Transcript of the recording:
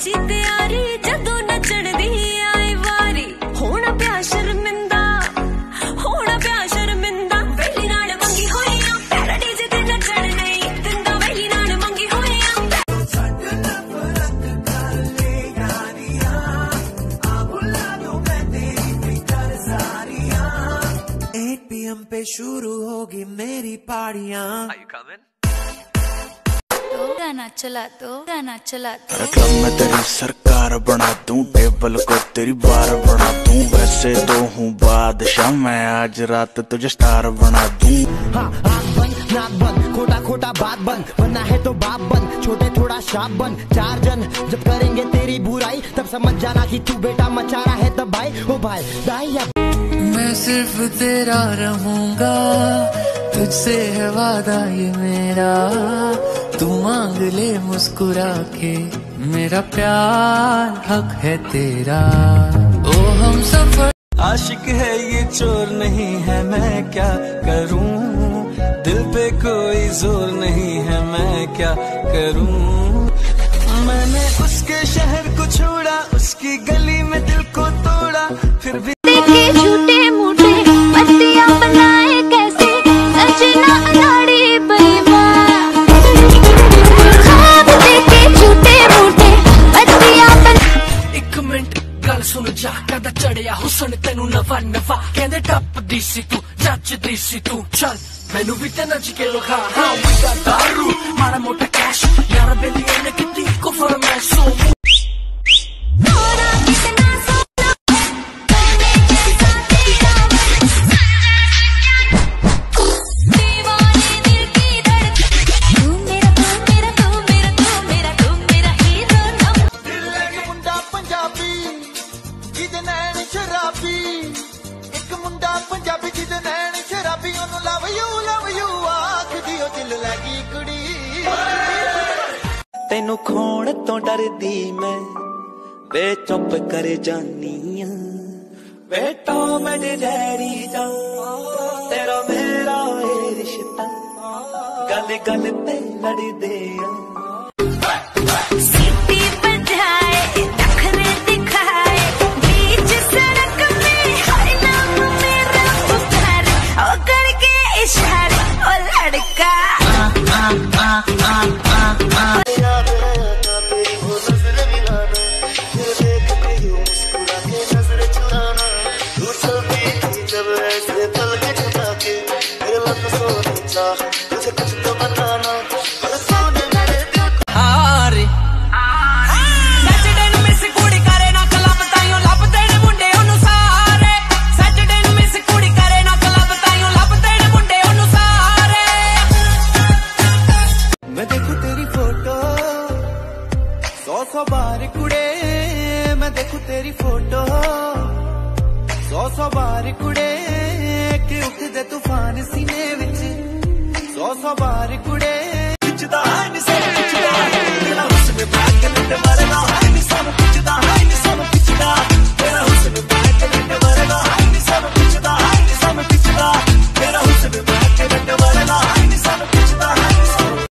ਮੱਚੀ ਤਿਆਰੀ ਜਦੋਂ ਨੱਚਣ ਦੀ ਆਈ ਵਾਰੀ ਹੋਣਾ ਪਿਆ ਸ਼ਰਮਿੰਦਾ ਹੋਣਾ ਪਿਆ ਸ਼ਰਮਿੰਦਾ ਵੇਲੀ ਨਾਲ ਮੰਗੀ ਹੋਈਆਂ ਪੈਰਾਡੀਜ਼ ਤੇ ਨੱਚਣ ਨਹੀਂ ਦਿੰਦਾ ਵੇਲੀ ਨਾਲ ਮੰਗੀ ਹੋਈਆਂ एट पीएम पे शुरू होगी मेरी पार्टियां दो गाना चला दो गाना चला दो क्लब में तेरी सरकार बना दूँ टेबल को तेरी बार बना दूँ। वैसे तो हूँ बादशाह मैं आज रात तुझे स्टार बना दूँ। हाँ बंद खोटा खोटा बात बंद बनना है तो बाप बंद छोटे थोड़ा शाप बंद चार जन जब करेंगे तेरी बुराई तब समझ जाना कि तू बेटा मचा रहा है तब भाई ओ भाई दाई या मैं सिर्फ़ तेरा रहूँगा तुझसे है वादा ये मेरा। तू मांग ले मुस्कुरा के। मेरा प्यार, हक है तेरा। ओ, हम सफ़र। आशिक है ये चोर नहीं है, मैं क्या करूँ? दिल पे कोई ज़ोर नहीं है, मैं क्या करूँ? ਹੁਸਨ ਨਫ਼ਾ ਨਵਾਂ ਨਵਾਂ ਕਹਿੰਦੇ ਟੱਪਦੀ ਸੀ ਤੂੰ, ਜੱਜਦੀ ਸੀ ਤੂੰ। ਚੱਲ, ਮੈਨੂੰ ਵੀ ਤੇ ਨੱਚ ਕੇ ਲੋਖਾ ਹਾਂ ਵੀ ਦਾ ਦਾਰੂ, ਮਾੜਾ ਮੋਟਾ ਕੈਸ਼ ਯਾਰ, ਬੇਲੀ ਤੈਨੂੰ ਖੋਣ ਤੋਂ ਡਰਦੀ ਮੈਂ ਵੇ ਚੁੱਪ ਕਰ ਜਾਨੀ ਆ ਬੇਟਾ ਮੇਰੇ ਡੈਡੀ ਦਾ ਤੇਰਾ ਮੇਰਾ ਏ ਰਿਸ਼ਤਾ ਗੱਲ ਗੱਲ ਤੇ ਲੜਦੇ ਆ सौ बार कुड़े। मैं देखू तेरी फ़ोटो सौ सौ बार कुड़े।